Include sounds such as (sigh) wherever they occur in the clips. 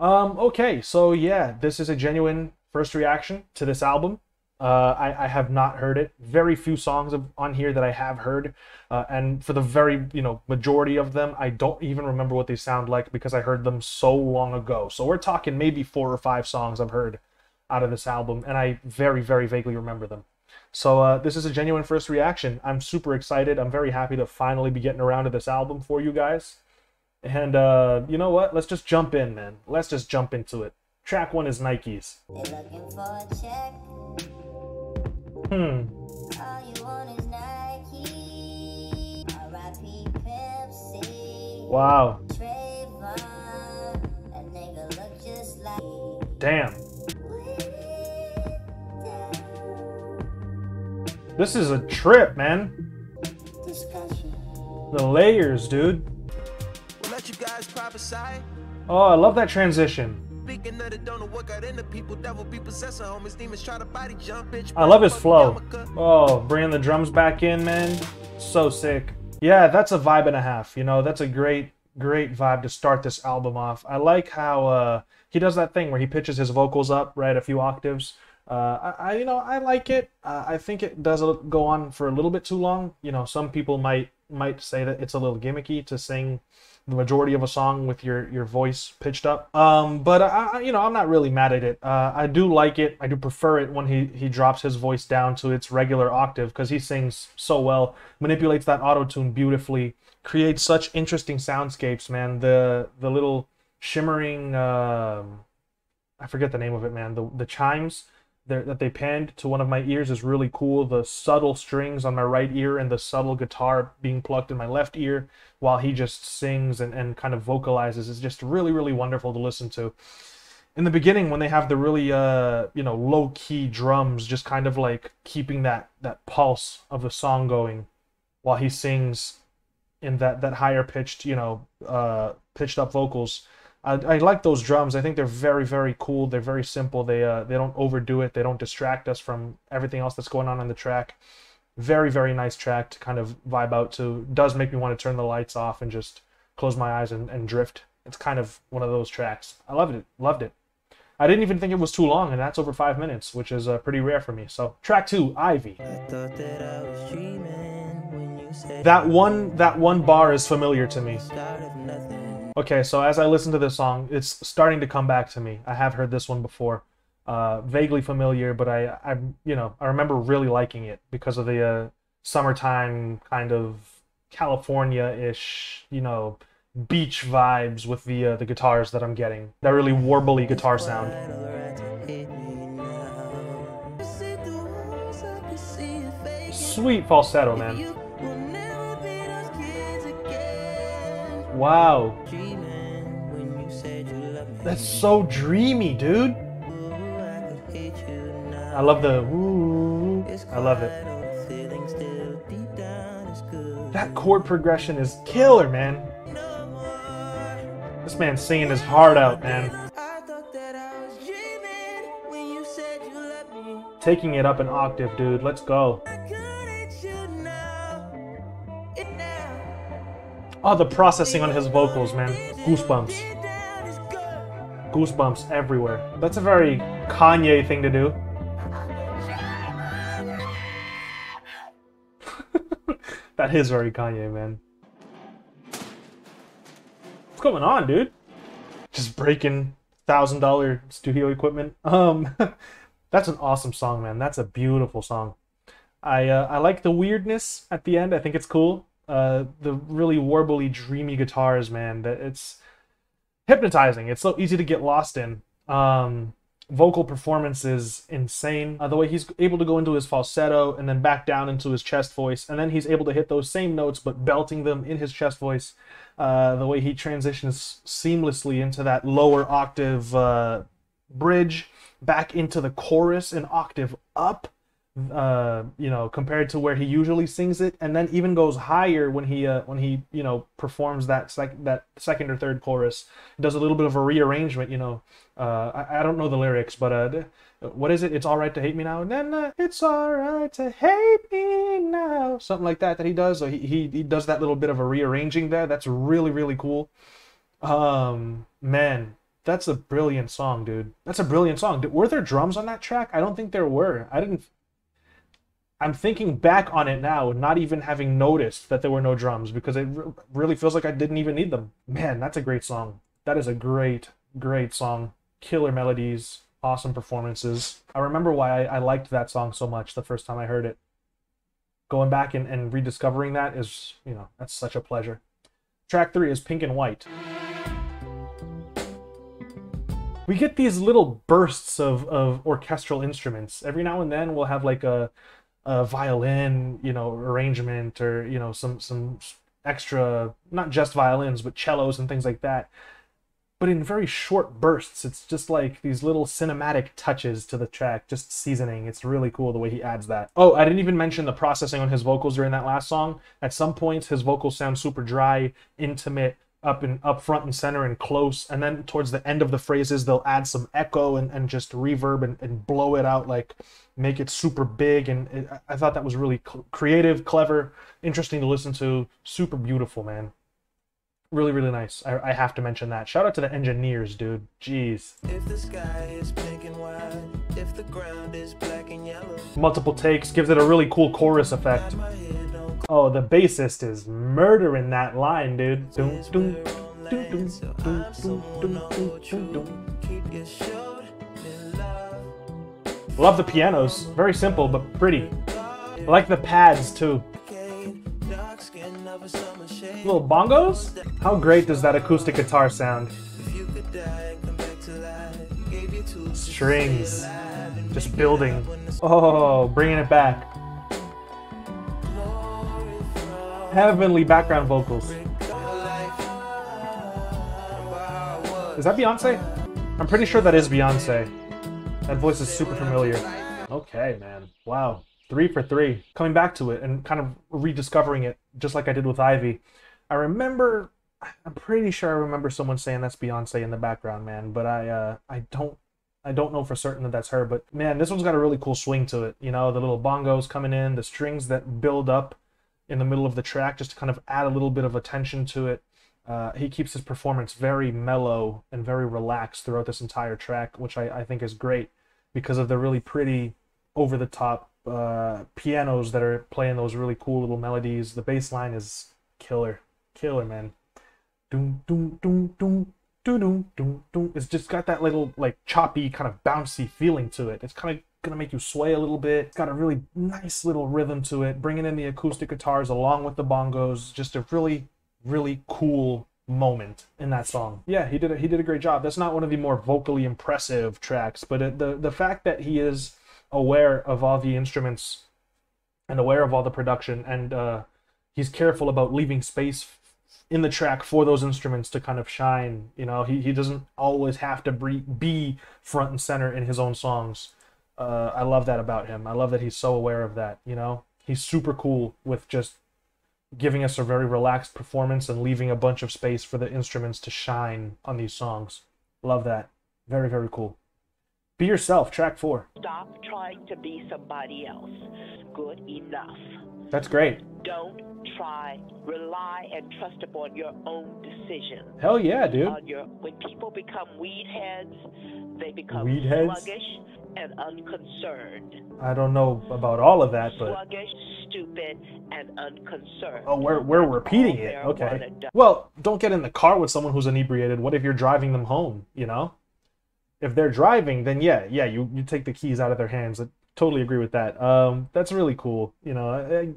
Um, okay, so yeah, this is a genuine first reaction to this album. Uh, I, I have not heard it. Very few songs of, on here that I have heard, uh, and for the very you know majority of them, I don't even remember what they sound like because I heard them so long ago. So we're talking maybe four or five songs I've heard out of this album, and I very very vaguely remember them. So uh, this is a genuine first reaction. I'm super excited. I'm very happy to finally be getting around to this album for you guys. And uh, you know what? Let's just jump in, man. Let's just jump into it. Track one is Nikes. Hmm. Wow. Damn. This is a trip, man. The layers, dude. Oh, I love that transition. I love his flow. Oh, bringing the drums back in, man. So sick. Yeah, that's a vibe and a half. You know, that's a great, great vibe to start this album off. I like how uh, he does that thing where he pitches his vocals up, right, a few octaves. Uh, I, I, you know, I like it. Uh, I think it does go on for a little bit too long. You know, some people might might say that it's a little gimmicky to sing the majority of a song with your your voice pitched up. Um, but I, you know, I'm not really mad at it. Uh, I do like it. I do prefer it when he he drops his voice down to its regular octave because he sings so well, manipulates that auto tune beautifully, creates such interesting soundscapes. Man, the the little shimmering, uh, I forget the name of it, man. The the chimes that they panned to one of my ears is really cool. The subtle strings on my right ear and the subtle guitar being plucked in my left ear while he just sings and, and kind of vocalizes is just really, really wonderful to listen to. In the beginning, when they have the really, uh, you know, low key drums, just kind of like keeping that, that pulse of the song going while he sings in that, that higher pitched, you know, uh, pitched up vocals I, I like those drums. I think they're very, very cool. They're very simple. They uh, they don't overdo it. They don't distract us from everything else that's going on in the track. Very, very nice track to kind of vibe out to. Does make me want to turn the lights off and just close my eyes and, and drift. It's kind of one of those tracks. I loved it. Loved it. I didn't even think it was too long, and that's over five minutes, which is uh, pretty rare for me. So, track two, Ivy. That, that one, that one bar is familiar to me. Okay, so as I listen to this song, it's starting to come back to me. I have heard this one before, uh, vaguely familiar, but I, I, you know, I remember really liking it because of the uh, summertime kind of California-ish, you know, beach vibes with the uh, the guitars that I'm getting. That really warbly guitar sound. Sweet falsetto, man. Wow. That's so dreamy, dude. I love the woo. I love it. That chord progression is killer, man. This man's singing his heart out, man. Taking it up an octave, dude. Let's go. Oh, the processing on his vocals, man. Goosebumps. Goosebumps everywhere. That's a very Kanye thing to do. (laughs) that is very Kanye, man. What's going on, dude? Just breaking thousand dollar studio equipment. Um, (laughs) that's an awesome song, man. That's a beautiful song. I uh, I like the weirdness at the end. I think it's cool uh, the really warbly, dreamy guitars, man. That it's hypnotizing. It's so easy to get lost in. Um, vocal performance is insane. Uh, the way he's able to go into his falsetto and then back down into his chest voice, and then he's able to hit those same notes but belting them in his chest voice. Uh, the way he transitions seamlessly into that lower octave uh, bridge back into the chorus an octave up uh, you know, compared to where he usually sings it, and then even goes higher when he uh, when he you know performs that sec- that second or third chorus. Does a little bit of a rearrangement, you know. Uh, I, I don't know the lyrics, but uh, what is it? It's all right to hate me now, and then uh, it's all right to hate me now, something like that that he does. So he, he he does that little bit of a rearranging there. That's really really cool. Um, man, that's a brilliant song, dude. That's a brilliant song. Were there drums on that track? I don't think there were. I didn't. I'm thinking back on it now, not even having noticed that there were no drums because it re- really feels like I didn't even need them. Man, that's a great song. That is a great, great song. Killer melodies, awesome performances. I remember why I, I liked that song so much the first time I heard it. Going back and, and rediscovering that is, you know, that's such a pleasure. Track three is Pink and White we get these little bursts of, of orchestral instruments. Every now and then we'll have like a, a violin, you know, arrangement or, you know, some, some extra, not just violins, but cellos and things like that. But in very short bursts, it's just like these little cinematic touches to the track, just seasoning. It's really cool the way he adds that. Oh, I didn't even mention the processing on his vocals during that last song. At some points, his vocals sound super dry, intimate, up and up front and center and close. And then towards the end of the phrases they'll add some echo and, and just reverb and, and blow it out like make it super big. And it, i thought that was really cl- creative clever interesting to listen to super beautiful man. Really really nice. I, I have to mention that. Shout out to the engineers dude. Jeez. If the sky is pink and white if the ground is black and yellow multiple takes gives it a really cool chorus effect Oh, the bassist is murdering that line, dude. Love the pianos. Very simple, but pretty. I like the pads, too. Little bongos? How great does that acoustic guitar sound? Strings. Just building. Oh, bringing it back. Heavenly background vocals. Is that Beyonce? I'm pretty sure that is Beyonce. That voice is super familiar. Okay, man. Wow. Three for three. Coming back to it and kind of rediscovering it, just like I did with Ivy. I remember, I'm pretty sure I remember someone saying that's Beyonce in the background, man. But I, uh, I don't, I don't know for certain that that's her. But man, this one's got a really cool swing to it. You know, the little bongos coming in, the strings that build up in the middle of the track just to kind of add a little bit of attention to it. Uh, he keeps his performance very mellow and very relaxed throughout this entire track, which I, I think is great because of the really pretty, over the top uh, pianos that are playing those really cool little melodies. The bass line is killer, killer, man. Doom, doom, doom, doom. Doom, doom. It's just got that little like choppy kind of bouncy feeling to it. It's kind of gonna make you sway a little bit. It's got a really nice little rhythm to it, bringing in the acoustic guitars along with the bongos. Just a really, really cool moment in that song. Yeah, he did a, he did a great job. That's not one of the more vocally impressive tracks, but it, the the fact that he is aware of all the instruments and aware of all the production and uh, he's careful about leaving space in the track for those instruments to kind of shine. You know, he, he doesn't always have to be front and center in his own songs uh, I love that about him. I love that he's so aware of that. You know, he's super cool with just giving us a very relaxed performance and leaving a bunch of space for the instruments to shine on these songs. Love that. Very very cool. Be yourself. Track four. Stop trying to be somebody else. Good enough. That's great. Don't try, rely, and trust upon your own decision. Hell yeah, dude. On your, when people become weed heads, they become weed heads? sluggish and unconcerned. I don't know about all of that, but sluggish, stupid, and unconcerned. Oh, we're we're repeating it. Okay. Well, don't get in the car with someone who's inebriated. What if you're driving them home? You know, if they're driving, then yeah, yeah, you you take the keys out of their hands. I totally agree with that. Um, that's really cool. You know, I,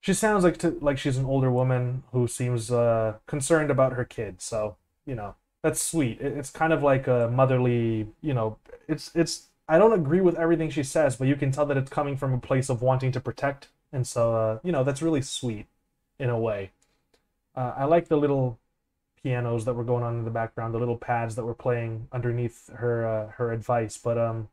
she sounds like to, like she's an older woman who seems uh, concerned about her kids. So you know, that's sweet. It's kind of like a motherly, you know, it's it's I don't agree with everything she says, but you can tell that it's coming from a place of wanting to protect, and so uh, you know that's really sweet, in a way. Uh, I like the little pianos that were going on in the background, the little pads that were playing underneath her uh, her advice. But um,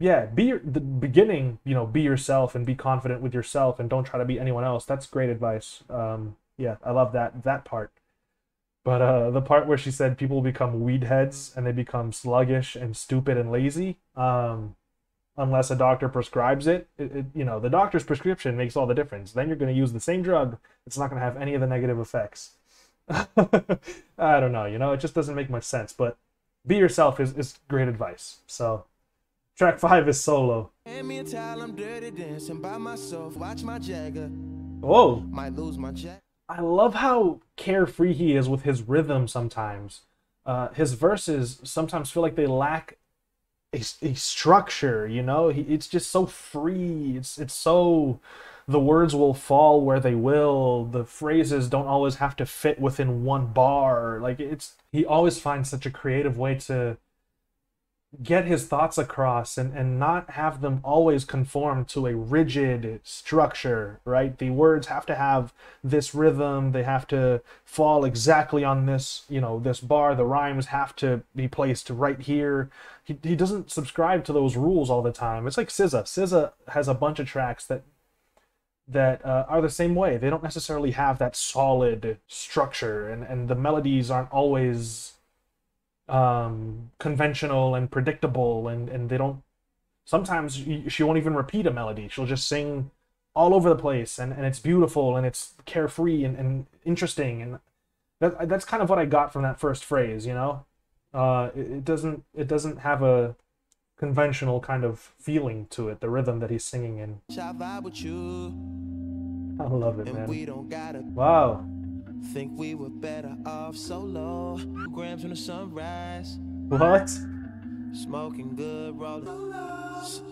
yeah, be your, the beginning. You know, be yourself and be confident with yourself, and don't try to be anyone else. That's great advice. Um, yeah, I love that that part. But uh, the part where she said people become weed heads and they become sluggish and stupid and lazy, um, unless a doctor prescribes it, it, it, you know, the doctor's prescription makes all the difference. Then you're going to use the same drug. It's not going to have any of the negative effects. (laughs) I don't know, you know, it just doesn't make much sense, but be yourself is, is great advice. So track five is solo. Hand me a towel, I'm dirty dancing by myself. Watch my Jagger. Whoa. Might lose my jack. I love how carefree he is with his rhythm sometimes. Uh, his verses sometimes feel like they lack a, a structure, you know? He, it's just so free. It's it's so the words will fall where they will. The phrases don't always have to fit within one bar. Like it's he always finds such a creative way to get his thoughts across and, and not have them always conform to a rigid structure, right? The words have to have this rhythm, they have to fall exactly on this, you know, this bar, the rhymes have to be placed right here. He, he doesn't subscribe to those rules all the time. It's like SZA. SZA has a bunch of tracks that that uh, are the same way. They don't necessarily have that solid structure, and, and the melodies aren't always um, conventional and predictable, and, and they don't. Sometimes she won't even repeat a melody. She'll just sing all over the place, and, and it's beautiful and it's carefree and, and interesting, and that that's kind of what I got from that first phrase. You know, uh, it, it doesn't it doesn't have a conventional kind of feeling to it, the rhythm that he's singing in. Shall vibe with you. I love it, man. Wow. Think we were better off solo. Grams on the sunrise. What? Smoking good, rolling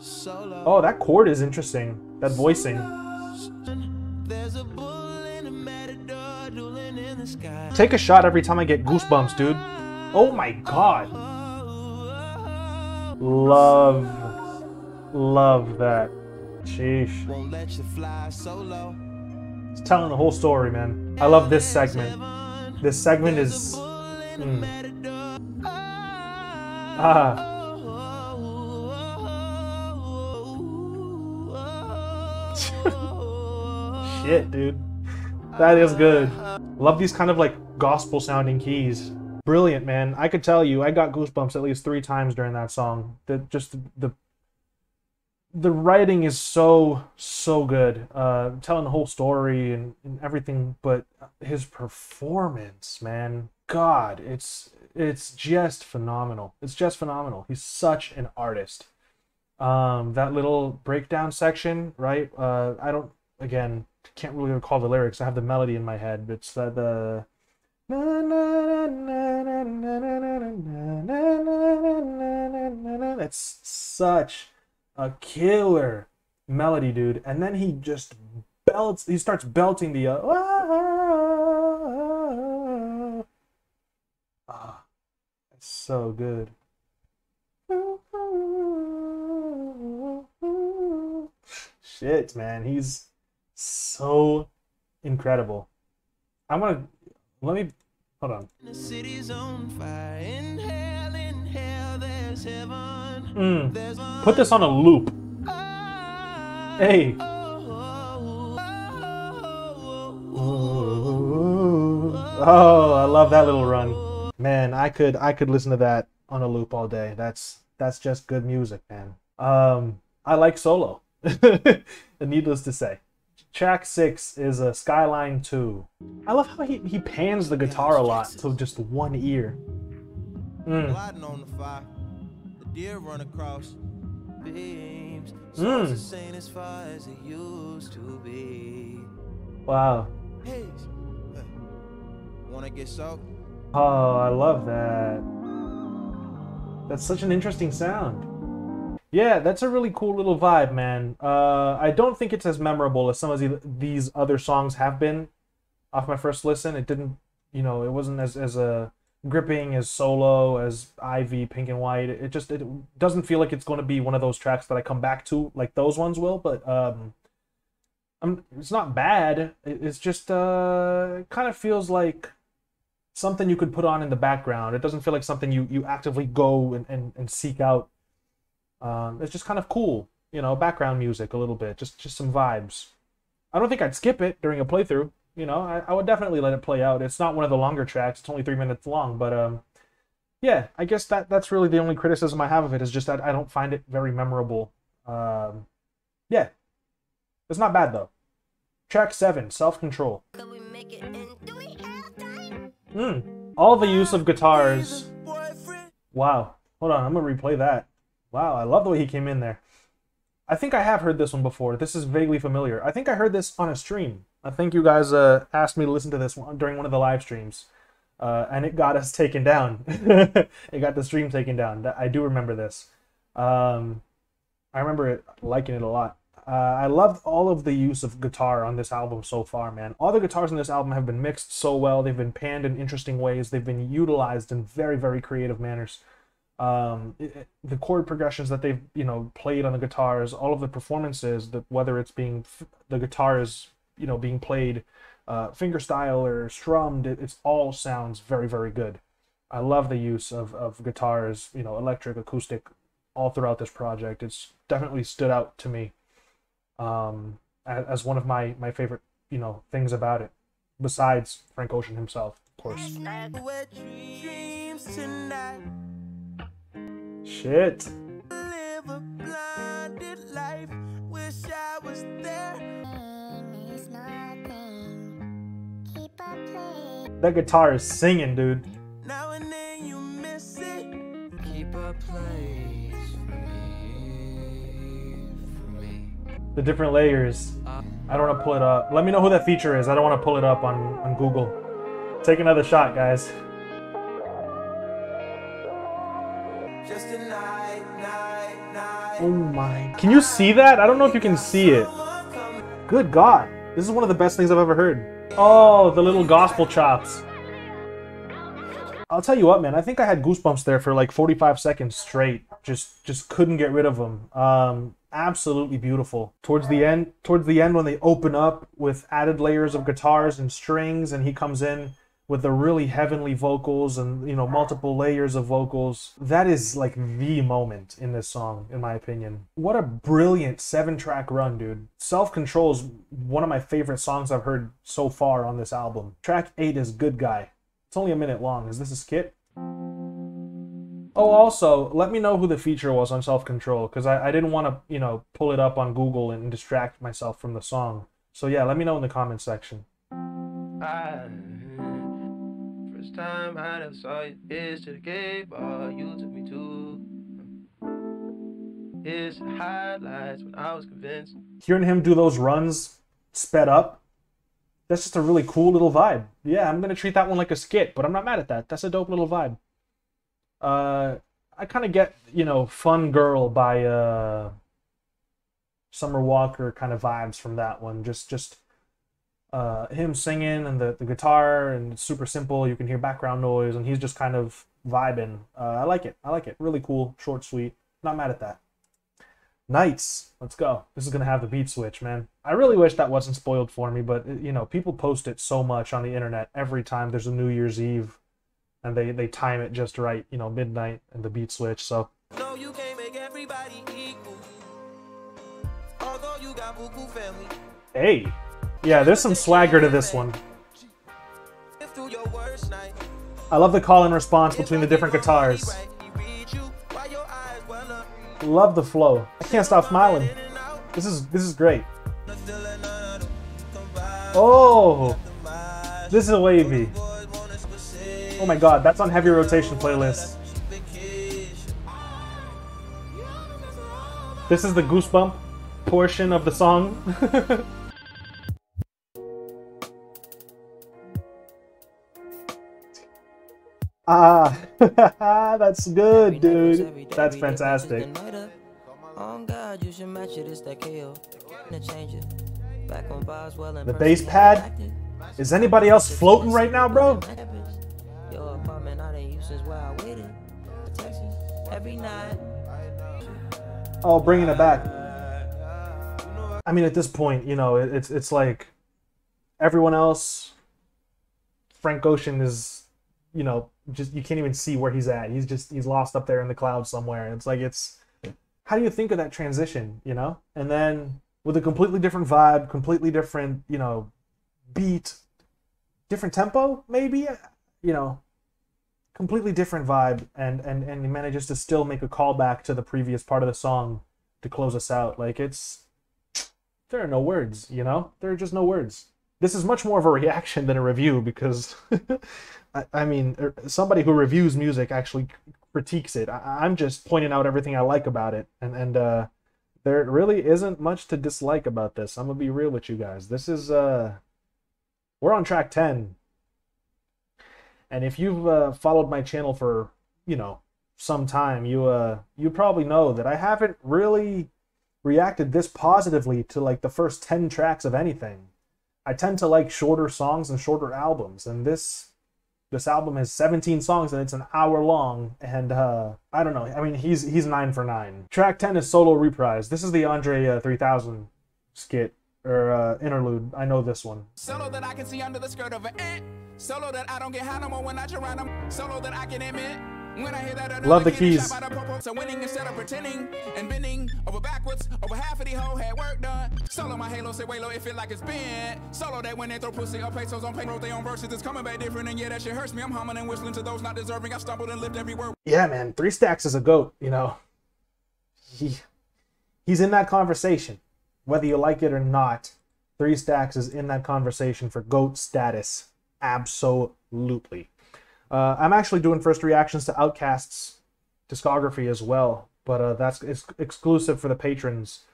solo. Oh, that chord is interesting. That voicing. There's a bull in a matador dueling in the sky. Take a shot every time I get goosebumps, dude. Oh my god. Love, love that. Sheesh. It's telling the whole story, man. I love this segment. This segment is. mm. Ah. (laughs) Shit, dude. That is good. Love these kind of like gospel sounding keys. Brilliant, man. I could tell you, I got goosebumps at least three times during that song. The just the the writing is so so good. Uh, telling the whole story and, and everything, but his performance, man, God, it's it's just phenomenal. It's just phenomenal. He's such an artist. Um, that little breakdown section, right? Uh, I don't again can't really recall the lyrics. I have the melody in my head. It's the the it's such a killer melody, dude. And then he just belts. He starts belting the. Uh, ah, ah, ah, it's so good. Shit, man, he's so incredible. I'm gonna let me hold on. The city's on fire. In hell, in hell, there's heaven. Mm. Put this on a loop. Hey. Oh, I love that little run. Man, I could I could listen to that on a loop all day. That's that's just good music, man. Um, I like solo. (laughs) Needless to say. Track six is a Skyline 2. I love how he, he pans the guitar a lot to just one ear. Mm. Deer run across beams. Mm. Songs the same as far as it used to be. Wow. Hey, hey. wanna get soaked? Oh, I love that. That's such an interesting sound. Yeah, that's a really cool little vibe, man. Uh, I don't think it's as memorable as some of the, these other songs have been off my first listen. It didn't, you know, it wasn't as as a gripping as solo as Ivy, Pink and White. It just it doesn't feel like it's going to be one of those tracks that I come back to like those ones will. But um, I'm, it's not bad. It, it's just uh, it kind of feels like something you could put on in the background. It doesn't feel like something you, you actively go and, and, and seek out. Um, it's just kind of cool, you know, background music a little bit, just just some vibes. I don't think I'd skip it during a playthrough. You know, I, I would definitely let it play out. It's not one of the longer tracks; it's only three minutes long. But um, yeah, I guess that that's really the only criticism I have of it is just that I don't find it very memorable. Um, yeah, it's not bad though. Track seven, self control. Could we make it in? Do we have time? Mm. All the use of guitars. Wow. Hold on, I'm gonna replay that. Wow, I love the way he came in there. I think I have heard this one before. This is vaguely familiar. I think I heard this on a stream. I think you guys uh, asked me to listen to this one during one of the live streams, uh, and it got us taken down. (laughs) it got the stream taken down. I do remember this. Um, I remember it liking it a lot. Uh, I loved all of the use of guitar on this album so far, man. All the guitars on this album have been mixed so well. They've been panned in interesting ways. They've been utilized in very, very creative manners. Um, it, it- the chord progressions that they've, you know, played on the guitars, all of the performances, that whether it's being the guitar is, you know, being played uh, fingerstyle or strummed, it, it's all sounds very, very good. I love the use of, of guitars, you know, electric, acoustic, all throughout this project. It's definitely stood out to me um, as, as one of my, my favorite, you know, things about it, besides Frank Ocean himself, of course. Wet dreams tonight. Shit. That guitar is singing, dude. Now and then you miss it. Keep a place for me, for me. The different layers. I don't want to pull it up. Let me know who that feature is. I don't want to pull it up on, on Google. Take another shot, guys. Just a night, night, night. Oh my. Can you see that? I don't know if you can see it. Good God. This is one of the best things I've ever heard. Oh, the little gospel chops. I'll tell you what, man. I think I had goosebumps there for like 45 seconds straight. Just, just couldn't get rid of them. Um, absolutely beautiful. Towards the end, towards the end, when they open up with added layers of guitars and strings, and he comes in with the really heavenly vocals and you know multiple layers of vocals. That is like the moment in this song, in my opinion. What a brilliant seven-track run, dude. Self Control is one of my favorite songs I've heard so far on this album. Track eight is Good Guy. It's only a minute long. Is this a skit? Oh, also, let me know who the feature was on Self Control, because I, I didn't want to, you know, pull it up on Google and distract myself from the song. So yeah, let me know in the comments section. First time I ever saw you is to the gay bar you took me to. His highlights when I was convinced. hearing him do those runs sped up, that's just a really cool little vibe. Yeah, I'm gonna treat that one like a skit, but I'm not mad at that. That's a dope little vibe. Uh, I kind of get you know "Fun Girl" by uh, Summer Walker kind of vibes from that one. Just just uh, him singing and the, the guitar and it's super simple. You can hear background noise and he's just kind of vibing. Uh, I like it. I like it. Really cool, short, sweet. Not mad at that. Nights. Let's go. This is gonna have the beat switch, man. I really wish that wasn't spoiled for me, but you know, people post it so much on the internet every time there's a New Year's Eve, and they they time it just right. You know, midnight and the beat switch. So No, you can't make everybody equal. Although you got buku family. hey, yeah, there's some swagger to this one. I love the call and response between the different guitars. Love the flow. I can't stop smiling. This is this is great. Oh, this is wavy. Oh my god, that's on heavy rotation playlist. This is the goosebump portion of the song. (laughs) ah, (laughs) that's good, dude. That's fantastic. On God, you should match it. It's that KO. To change it. Back on Boswell and The bass pad? Is anybody else floating right now, bro? Your apartment I didn't use since where I waited. Texas. Every night. Oh, bringing it back. I mean, at this point, you know, it, it's it's like everyone else. Frank Ocean is, you know, just you can't even see where he's at. He's just he's lost up there in the clouds somewhere. It's like it's how do you think of that transition, you know? And then with a completely different vibe, completely different, you know, beat, different tempo, maybe, you know, completely different vibe, and and and he manages to still make a callback to the previous part of the song to close us out. Like it's there are no words, you know? There are just no words. This is much more of a reaction than a review because, (laughs) I, I mean, er, somebody who reviews music actually critiques it. I, I'm just pointing out everything I like about it, and and uh, there really isn't much to dislike about this. I'm gonna be real with you guys. This is uh, we're on track ten, and if you've uh, followed my channel for you know some time, you uh, you probably know that I haven't really reacted this positively to like the first 10 tracks of anything. I tend to like shorter songs and shorter albums, and this this album has 17 songs and it's an hour long and uh i don't know i mean he's he's nine for nine track 10 is solo reprise this is the andre uh, 3000 skit or uh, interlude i know this one Solo that I can see under the skirt of an ant. Solo that I don't get high no more when I them. Solo that I can admit. When I hear that another Love the keys. shot by the popo, So winning instead of pretending and bending over backwards. Over half of the whole had work done. Solo my halo say way low, it feel like it's been. Solo that when they throw pussy or pesos on paint, their own verses. It's coming back different and yeah, that shit hurts me. I'm humming and whistling to those not deserving. I stumbled and lived every word. yeah man three stacks is a goat you know he he's in that conversation whether you like it or not three stacks is in that conversation for goat status absolutely uh, i'm actually doing first reactions to OutKast's discography as well but uh, that's exclusive for the patrons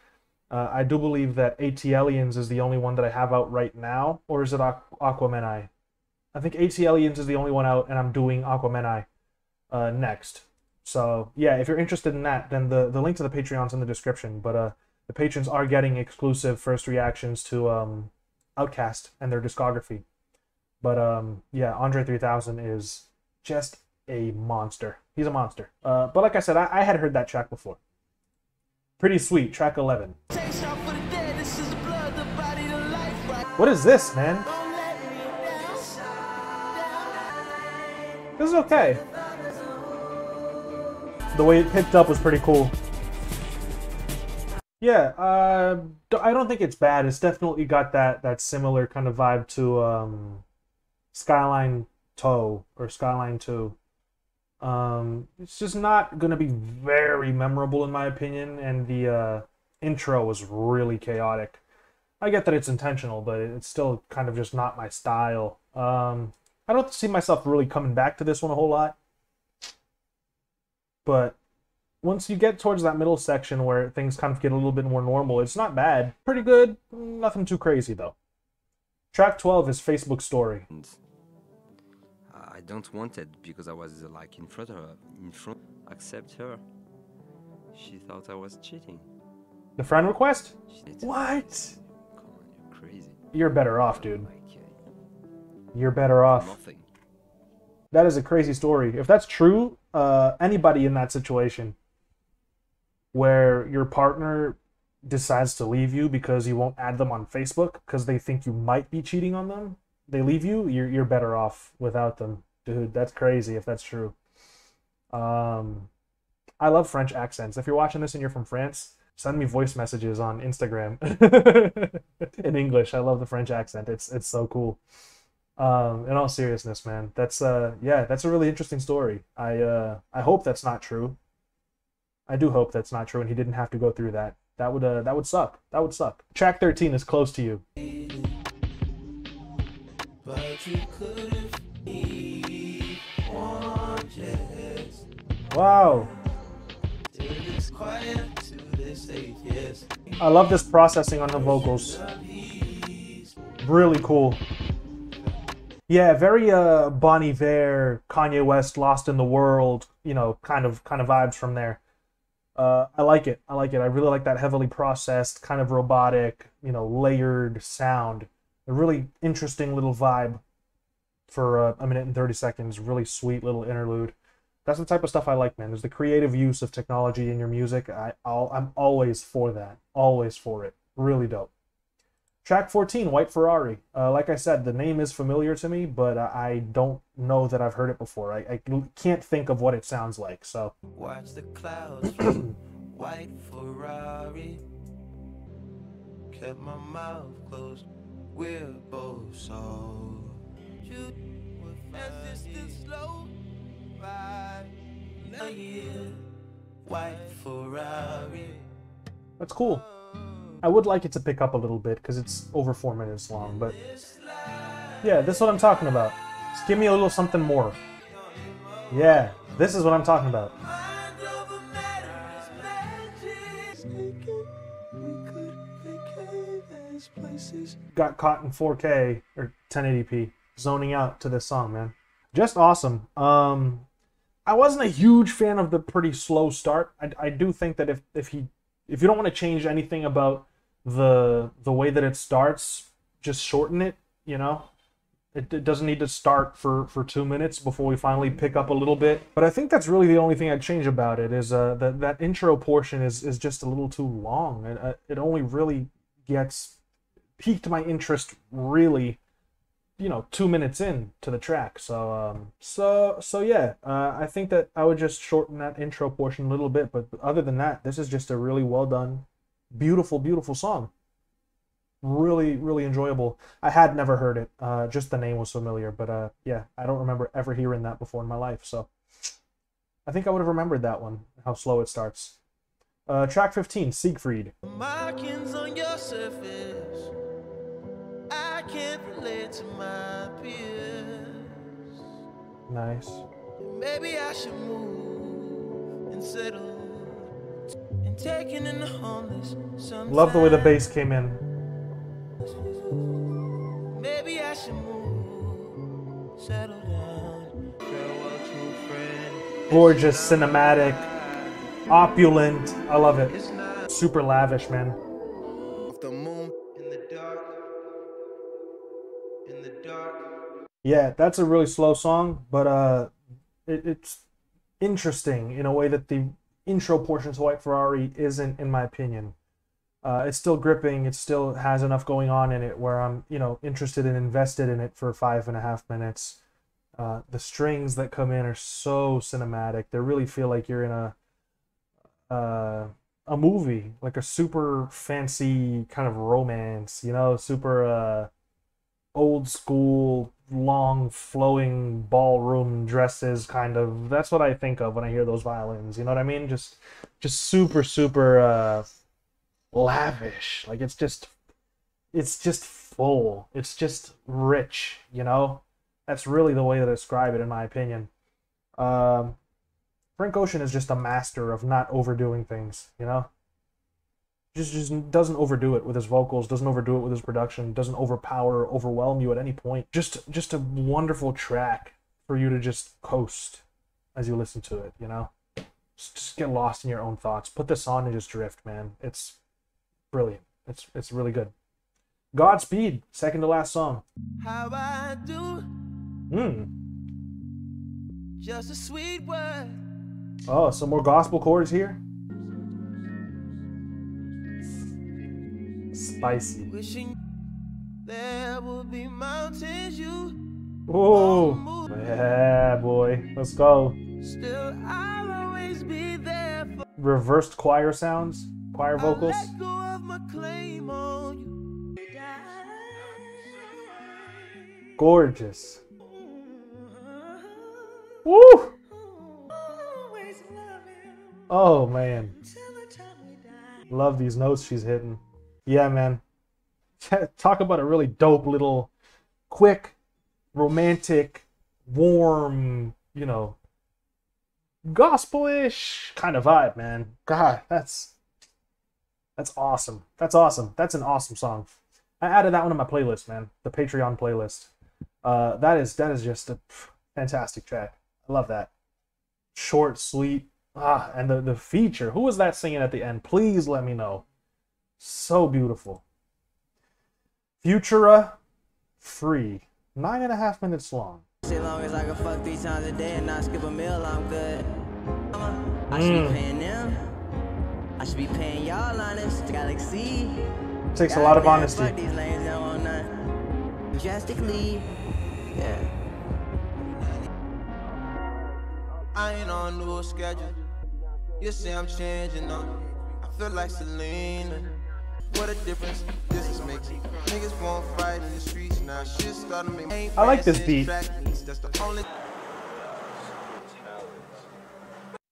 uh, i do believe that ATLiens is the only one that i have out right now or is it Aqu- i think ATLiens is the only one out and i'm doing Aquemini uh, next. So yeah, if you're interested in that, then the the link to the Patreon's in the description. But uh, the patrons are getting exclusive first reactions to um, OutKast and their discography. But um, yeah, Andre 3000 is just a monster. He's a monster. Uh, but like I said, I, I had heard that track before. Pretty sweet, track 11. What is this, man? This is okay. The way it picked up was pretty cool. Yeah, uh, I don't think it's bad. It's definitely got that that similar kind of vibe to um, Skyline Toe or Skyline Two. Um, it's just not gonna be very memorable in my opinion, and the uh, intro was really chaotic. I get that it's intentional, but it's still kind of just not my style. Um, I don't see myself really coming back to this one a whole lot. But once you get towards that middle section where things kind of get a little bit more normal, it's not bad. Pretty good. Nothing too crazy though. Track 12 is Facebook story. And I don't want it because I was uh, like in front of her, in front, accept her. She thought I was cheating. The friend request? What? Come on, you're crazy. You're better off, dude. Uh, You're better off. nothing. That is a crazy story. If that's true, uh, anybody in that situation where your partner decides to leave you because you won't add them on Facebook because they think you might be cheating on them, they leave you, you're, you're better off without them. Dude, that's crazy if that's true. Um, I love French accents. If you're watching this and you're from France, send me voice messages on Instagram (laughs) in English. I love the French accent. It's it's so cool um in all seriousness man that's uh yeah that's a really interesting story i uh i hope that's not true i do hope that's not true and he didn't have to go through that that would uh that would suck. That would suck. Track 13 is close to you. But you couldn't be one just wow. Till it's quiet to this atheist. i love this processing on the vocals. Really cool. Yeah very uh Bon Iver, kanye west lost in the world you know kind of kind of vibes from there uh, I like it. I like it. I really like that heavily processed, kind of robotic, you know, layered sound. A really interesting little vibe for uh, a minute and 30 seconds. Really sweet little interlude. That's the type of stuff I like, man. There's the creative use of technology in your music. I, I'll, I'm always for that. Always for it. Really dope. Track 14, White Ferrari. Uh, like I said, the name is familiar to me, but I don't know that I've heard it before. I, I can't think of what it sounds like. So, Watch the clouds (clears throat) white Ferrari. Kept my mouth closed. We're both so. You were fast and slow. Ride. White Ferrari. that's cool. I would like it to pick up a little bit because it's over four minutes long, but yeah, this is what I'm talking about. Just give me a little something more. Yeah, this is what I'm talking about. Got caught in 4K or 1080p, zoning out to this song, man. Just awesome. Um, I wasn't a huge fan of the pretty slow start. I, I do think that if if he if you don't want to change anything about the the way that it starts, just shorten it. You know, it, it doesn't need to start for for two minutes before we finally pick up a little bit. But I think that's really the only thing I'd change about it is uh, that that intro portion is is just a little too long. It uh, it only really gets piqued my interest really you know two minutes in to the track so um so so yeah uh, i think that i would just shorten that intro portion a little bit but other than that this is just a really well done beautiful beautiful song. Really really enjoyable. I had never heard it. Uh just the name was familiar but uh yeah i don't remember ever hearing that before in my life so. I think i would have remembered that one how slow it starts. Uh track 15 Seigfried. Markings on your surface. I can't relate to my peers. nice. Maybe I should move and settle love the way the bass came in Maybe I should move, settle down. Farewell to friend. gorgeous cinematic opulent i love it super lavish man Off the moon. in the dark. In the dark. Yeah, that's a really slow song, but uh, it, it's interesting in a way that the intro portion to White Ferrari isn't, in my opinion. Uh, it's still gripping. It still has enough going on in it where I'm, you know, interested and invested in it for five and a half minutes. Uh, the strings that come in are so cinematic. They really feel like you're in a uh, a movie, like a super fancy kind of romance. You know, super uh, old school long flowing ballroom dresses kind of. That's what i think of when i hear those violins you know what i mean? Just just super super uh lavish. Like it's just it's just full. It's just rich you know? That's really the way to describe it in my opinion. Um frank ocean is just a master of not overdoing things you know just just doesn't overdo it with his vocals, doesn't overdo it with his production, doesn't overpower or overwhelm you at any point. Just just a wonderful track for you to just coast as you listen to it, you know? Just, just get lost in your own thoughts. Put this on and just drift, man. It's brilliant. It's it's really good. Godspeed, second to last song. How I do, Hmm. just a sweet word. Oh, some more gospel chords here. Spicy. Wishing there would be mountains you Oh, yeah, boy. Let's go. still I'll always be there for reversed choir sounds, choir vocals. let go of my claim on you. Gorgeous. Mm-hmm. Woo! Oh man. Love these notes she's hitting. Yeah, man. (laughs) Talk about a really dope little quick, romantic, warm, you know, gospelish kind of vibe, man. God, that's that's awesome. That's awesome. That's an awesome song. I added that one to my playlist, man. The Patreon playlist. Uh, that is that is just a fantastic track. I love that. Short, sweet. Ah, and the the feature. Who was that singing at the end? Please let me know. So beautiful. Futura, free. Nine and a half minutes long. As long as I can fuck three times a day and not skip a meal, I'm good. I should Mm. be paying them. I should be paying y'all honest. Galaxy. Takes a lot of honesty. Fuck these lanes, don't want none. Drastically. Yeah. I ain't on no schedule. You say I'm changing up. I feel like Selena. What a difference this is making. Niggas won't fight in the streets now. Shit starting to make I like this beat. track beats. That's the only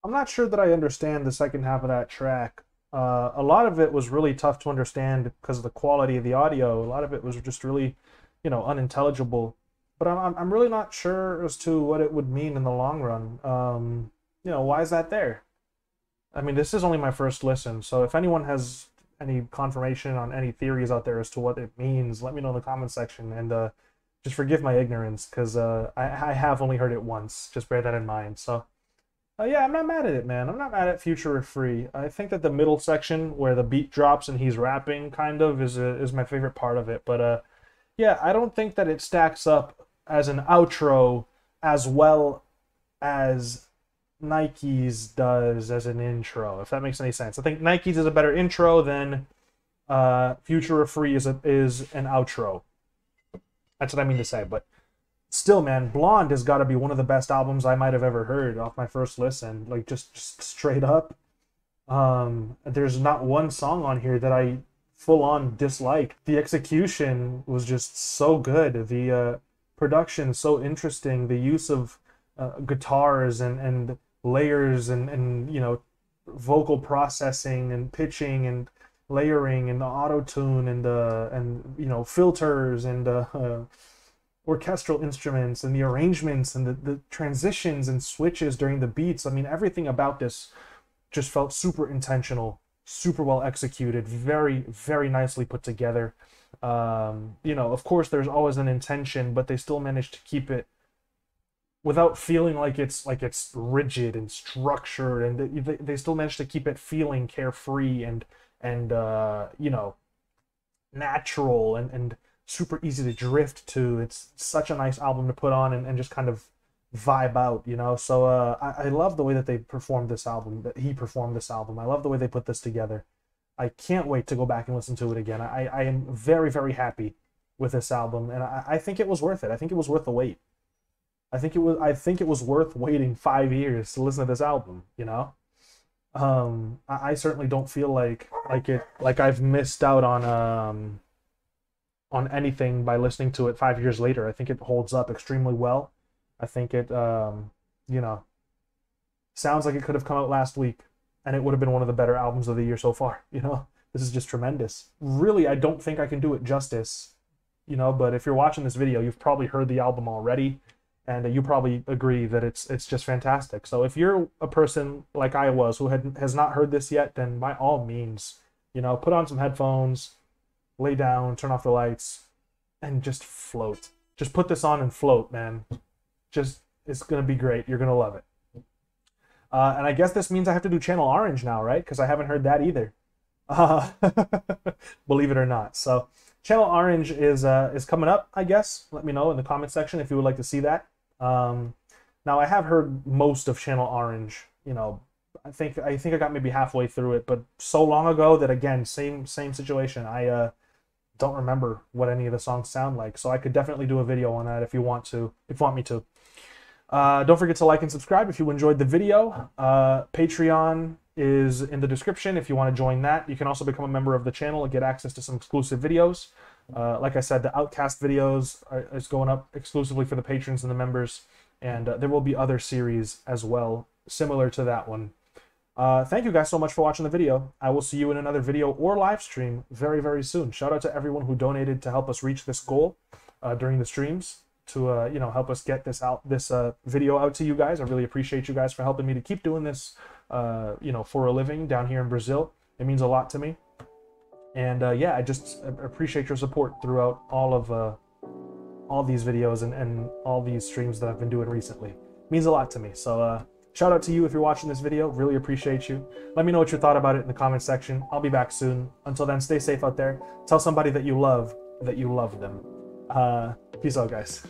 I'm not sure that I understand the second half of that track Uh, a lot of it was really tough to understand because of the quality of the audio. A lot of it was just really, you know, unintelligible. But I'm, I'm really not sure as to what it would mean in the long run. Um, you know, why is that there? I mean, this is only my first listen, so if anyone has any confirmation on any theories out there as to what it means, let me know in the comment section. And uh, just forgive my ignorance because uh, I, I have only heard it once. Just bear that in mind. So, uh, yeah, I'm not mad at it, man. I'm not mad at Futura Free. I think that the middle section where the beat drops and he's rapping, kind of, is a, is my favorite part of it. But uh, yeah, I don't think that it stacks up as an outro as well as Nike's does as an intro, if that makes any sense. I think Nike's is a better intro than uh, Futura Free is a, is an outro. That's what I mean to say. But still, man, Blonde has got to be one of the best albums I might have ever heard off my first listen. Like just, just straight up. Um, there's not one song on here that I full on dislike. The execution was just so good. The uh, production so interesting. The use of uh, guitars and and layers and and you know vocal processing and pitching and layering and the auto tune and the and you know filters and uh, (laughs) orchestral instruments and the arrangements and the, the transitions and switches during the beats. I mean, everything about this just felt super intentional, super well executed, very very nicely put together. Um, you know, of course, there's always an intention, but they still managed to keep it without feeling like it's like it's rigid and structured and they, they still managed to keep it feeling carefree and and uh, you know natural and and super easy to drift to. It's such a nice album to put on and, and just kind of vibe out you know? So uh, I, I love the way that they performed this album that he performed this album. I love the way they put this together. I can't wait to go back and listen to it again. I, I am very very happy with this album and I, I think it was worth it. I think it was worth the wait I think it was I think it was worth waiting five years to listen to this album, you know? Um I, I certainly don't feel like like it like I've missed out on um on anything by listening to it five years later. I think it holds up extremely well. I think it um you know sounds like it could have come out last week and it would have been one of the better albums of the year so far, (laughs) you know? This is just tremendous. Really, I don't think I can do it justice, you know, but if you're watching this video, you've probably heard the album already and you probably agree that it's it's just fantastic. So if you're a person like I was who had has not heard this yet, then by all means, you know, put on some headphones, lay down, turn off the lights, and just float. Just put this on and float, man. Just it's gonna be great. You're gonna love it. Uh, and I guess this means I have to do Channel Orange now, right? Because I haven't heard that either. Uh, (laughs) believe it or not. So Channel Orange is uh, is coming up. I guess. Let me know in the comment section if you would like to see that. Um, now I have heard most of Channel Orange. You know, I think I think I got maybe halfway through it, but so long ago that again, same same situation. I uh, don't remember what any of the songs sound like, so I could definitely do a video on that if you want to, if you want me to. Uh, don't forget to like and subscribe if you enjoyed the video. Uh, Patreon is in the description if you want to join that. You can also become a member of the channel and get access to some exclusive videos. Uh, like I said, the OutKast videos are, is going up exclusively for the patrons and the members, and uh, there will be other series as well, similar to that one. Uh, thank you guys so much for watching the video. I will see you in another video or live stream very, very soon. Shout out to everyone who donated to help us reach this goal uh, during the streams to uh, you know help us get this out this uh, video out to you guys. I really appreciate you guys for helping me to keep doing this you know for a living down here in Brazil. It means a lot to me. And uh, yeah, I just appreciate your support throughout all of uh, all these videos and, and all these streams that I've been doing recently. It means a lot to me. So uh, shout out to you if you're watching this video. Really appreciate you. Let me know what you thought about it in the comment section. I'll be back soon. Until then, stay safe out there. Tell somebody that you love that you love them. Uh, peace out, guys.